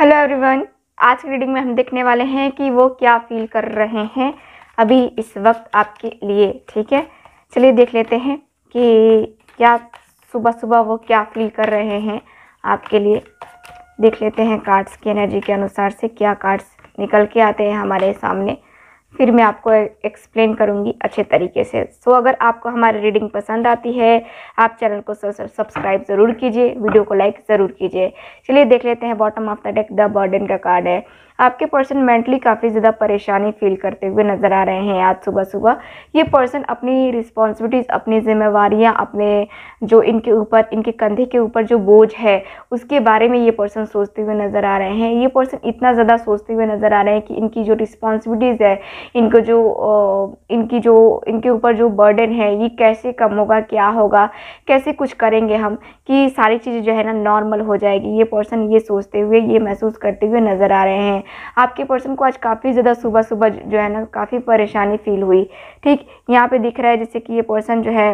Hello everyone आज की reading में हम देखने वाले हैं कि वो क्या फील कर रहे हैं अभी इस वक्त आपके लिए, ठीक है? चलिए देख लेते हैं कि क्या सुबह सुबह वो क्या फील कर रहे हैं आपके लिए। देख लेते हैं कार्ड्स की एनर्जी के अनुसार से क्या कार्ड्स निकल के आते हैं हमारे सामने। फिर मैं आपको एक्सप्लेन करूँगी अच्छे तरीके से। सो so, अगर आपको हमारी रीडिंग पसंद आती है आप चैनल को सब्सक्राइब ज़रूर कीजिए वीडियो को लाइक ज़रूर कीजिए। चलिए देख लेते हैं bottom of the deck the burden का कार्ड है। आपके पर्सन मेंटली काफ़ी ज़्यादा परेशानी फील करते हुए नज़र आ रहे हैं आज सुबह सुबह ये पर्सन अपनी रिस्पॉन्सिबिलिटीज़ अपनी जिम्मेवारियाँ, अपने जो इनके ऊपर, इनके कंधे के ऊपर जो बोझ है, उसके बारे में ये पर्सन सोचते हुए नज़र आ रहे हैं। ये पर्सन इतना ज़्यादा सोचते हुए नज़र आ रहे हैं कि इनकी जो रिस्पॉन्सिबिलिटीज़ है, इनको जो इनकी जो, इनके ऊपर जो बर्डन है, ये कैसे कम होगा, क्या होगा, कैसे कुछ करेंगे हम, कि सारी चीज़ें जो है ना नॉर्मल हो जाएगी। ये पर्सन ये सोचते हुए, ये महसूस करते हुए नज़र आ रहे हैं। आपके पर्सन को आज काफ़ी ज़्यादा सुबह सुबह जो है ना, काफ़ी परेशानी फील हुई। ठीक, यहाँ पे दिख रहा है जैसे कि ये पर्सन जो है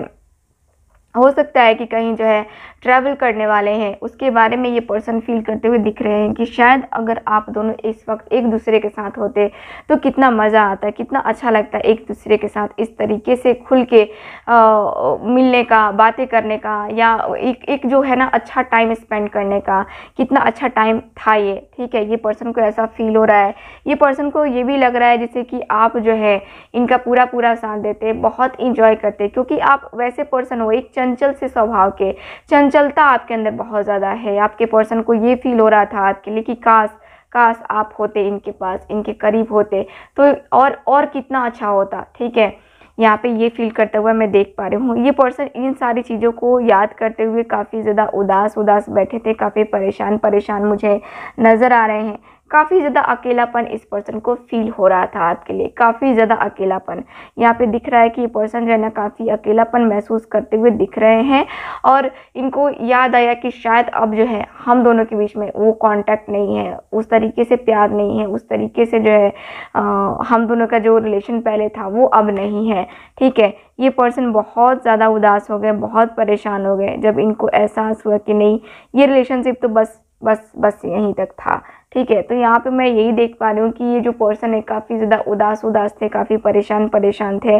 हो सकता है कि कहीं जो है ट्रैवल करने वाले हैं। उसके बारे में ये पर्सन फील करते हुए दिख रहे हैं कि शायद अगर आप दोनों इस वक्त एक दूसरे के साथ होते तो कितना मज़ा आता है कितना अच्छा लगता है एक दूसरे के साथ इस तरीके से खुल के आ, मिलने का बातें करने का या एक एक जो है ना अच्छा टाइम स्पेंड करने का कितना अच्छा टाइम था ये ठीक है? ये पर्सन को ऐसा फील हो रहा है। ये पर्सन को ये भी लग रहा है जैसे कि आप जो है इनका पूरा पूरा साथ देते बहुत इंजॉय करते क्योंकि आप वैसे पर्सन हो एक चंचल से स्वभाव के। चंचलता आपके अंदर बहुत ज़्यादा है। आपके पर्सन को ये फील हो रहा था आपके लिए कि काश काश आप होते इनके पास, इनके करीब होते। तो और और कितना अच्छा होता, ठीक है? यहाँ पे ये फील करते हुए मैं देख पा रही हूँ। ये पर्सन इन सारी चीज़ों को याद करते हुए काफ़ी ज़्यादा उदास उदास बैठे थे, काफ़ी परेशान परेशान मुझे नज़र आ रहे हैं। काफ़ी ज़्यादा अकेलापन इस पर्सन को फील हो रहा था आपके लिए। काफ़ी ज़्यादा अकेलापन। यहाँ पे दिख रहा है कि ये पर्सन जो है ना काफ़ी अकेलापन महसूस करते हुए दिख रहे हैं और इनको याद आया कि शायद अब जो है हम दोनों के बीच में वो कांटेक्ट नहीं है। उस तरीके से प्यार नहीं है। उस तरीके से जो है आ, हम दोनों का जो रिलेशन पहले था वो अब नहीं है। ठीक है? ये पर्सन बहुत ज़्यादा उदास हो गए बहुत परेशान हो गए जब इनको एहसास हुआ कि नहीं ये रिलेशनशिप तो बस बस बस यहीं तक था। ठीक है तो यहाँ पे मैं यही देख पा रही हूँ कि ये जो पर्सन है, काफ़ी ज़्यादा उदास उदास थे, काफ़ी परेशान परेशान थे।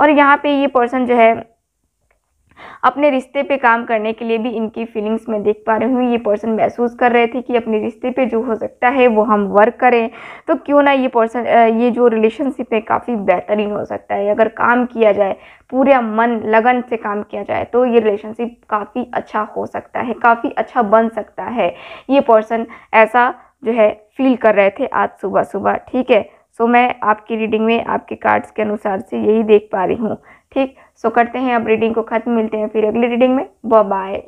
और यहाँ पे ये पर्सन जो है अपने रिश्ते पे काम करने के लिए भी इनकी फीलिंग्स में देख पा रही हूँ। ये पर्सन महसूस कर रहे थे कि अपने रिश्ते पे जो हो सकता है, वो हम वर्क करें। तो क्यों ना ये पर्सन ये जो रिलेशनशिप है काफ़ी बेहतरीन हो सकता है। अगर काम किया जाए, पूरे मन लगन से काम किया जाए तो ये रिलेशनशिप काफ़ी अच्छा हो सकता है, काफ़ी अच्छा बन सकता है। ये पर्सन ऐसा जो है फील कर रहे थे आज सुबह सुबह ठीक है? सो मैं आपकी रीडिंग में आपके कार्ड्स के अनुसार से यही देख पा रही हूँ। ठीक? सो करते हैं अब रीडिंग को ख़त्म, मिलते हैं फिर अगली रीडिंग में। बाय